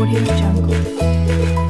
Audio Jungle.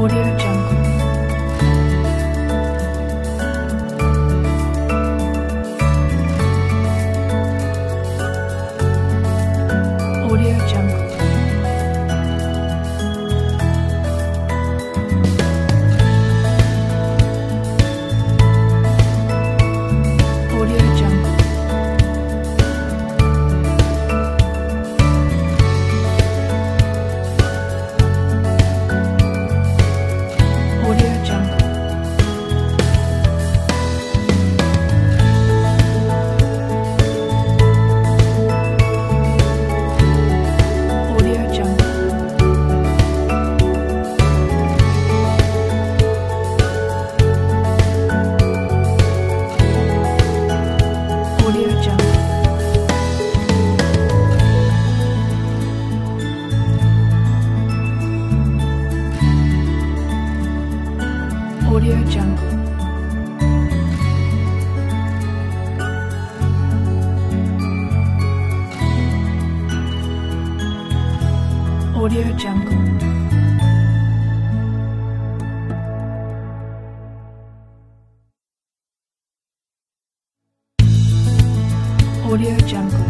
Audio Audio Jungle.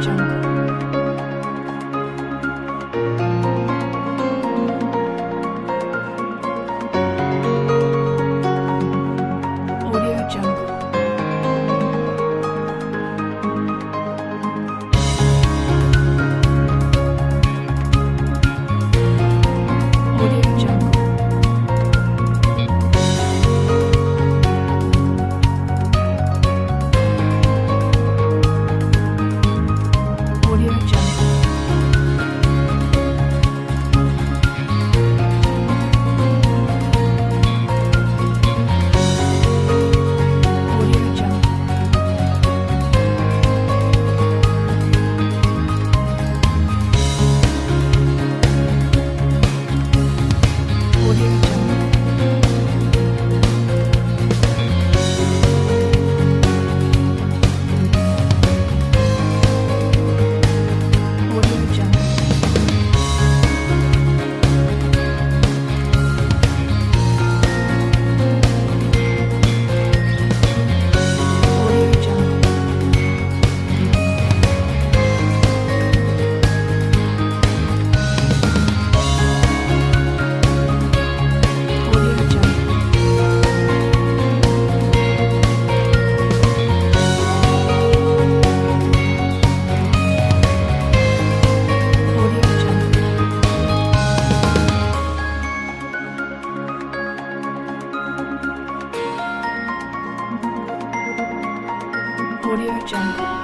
这样 Audio Jungle.